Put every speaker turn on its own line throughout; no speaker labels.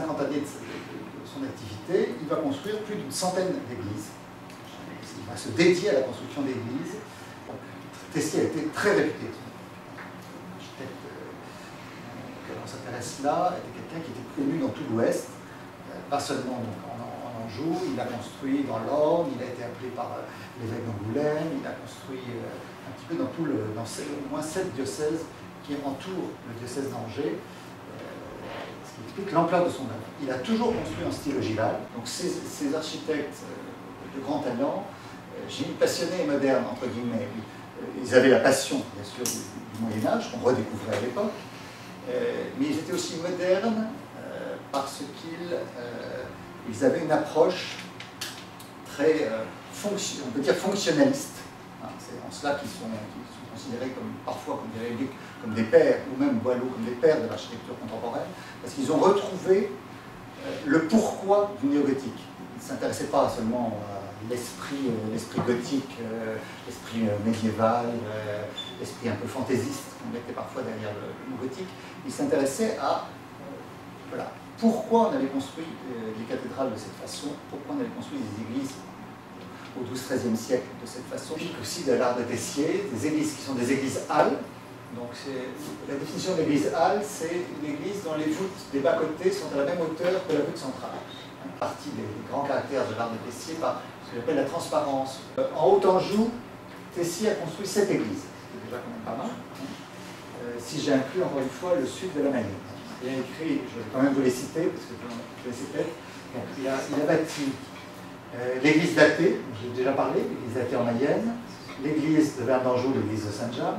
50 années de, son activité, il va construire plus d'une centaine d'églises. Il va se dédier à la construction d'églises. Tessier a été très réputé. L'architecte auquel on s'intéresse là était quelqu'un qui était connu dans tout l'Ouest, pas seulement en, Anjou, il a construit dans l'Orne, il a été appelé par l'évêque d'Angoulême, il a construit un petit peu dans dans au moins sept diocèses qui entourent le diocèse d'Angers l'ampleur de son œuvre. Il a toujours construit en style ogival. Donc ces, architectes euh, de grand talent, euh, j'ai passionné et moderne, entre guillemets, euh, ils avaient la passion, bien sûr, du, Moyen Âge, qu'on redécouvrait à l'époque, mais ils étaient aussi modernes parce qu'ils avaient une approche très, on peut dire fonctionnaliste. C'est en cela qu'ils sont, considérés comme, parfois comme comme des pères, ou même Boileau comme des pères de l'architecture contemporaine, parce qu'ils ont retrouvé euh, le pourquoi du néo-gothique. Ils ne s'intéressaient pas seulement à l'esprit euh, gothique, euh, l'esprit médiéval, l'esprit un peu fantaisiste qu'on mettait parfois derrière le, le gothique. Ils s'intéressaient à voilà, pourquoi on avait construit les cathédrales de cette façon, pourquoi on avait construit des églises au XII-XIIIe siècle de cette façon, puis aussi de l'art de Tessier, des églises qui sont des églises halles. Donc la définition de l'église halle, c'est une église dont les voûtes des bas-côtés sont à la même hauteur que la voûte centrale. Une partie des grands caractères de l'art de Tessier par ce qu'on appelle la transparence. Euh, en Haut-Anjou, Tessier a construit sept églises, c'est déjà quand même pas mal. Euh, si j'ai inclus encore une fois le sud de la Mayenne. Il a écrit, je vais quand même vous les citer, parce que je les il, a, il a bâti l'église d'Athée, j'ai déjà parlé, l'église d'Athée en Mayenne, l'église de Verdanjou, l'église de Saint-Jean.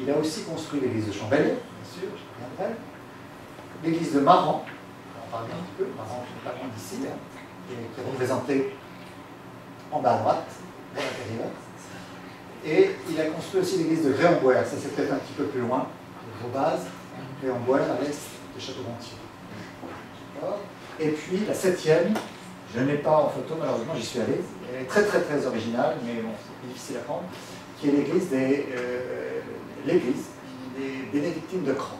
Il a aussi construit l'église de Chambellet, bien sûr, je. L'église de Maran, on en parler un petit peu, Maran qui est pas loin d'ici, hein, qui est représenté en bas à droite, dans l'intérieur. Et il a construit aussi l'église de Gréamboire, ça c'est peut-être un petit peu plus loin, de Gréamboire à l'est de Château-Gontier. Et puis la septième, je n'ai pas en photo, malheureusement, j'y suis allé. Elle est très très très originale, mais bon, c'est difficile à prendre, qui est l'église des, euh, bénédictines de Cran.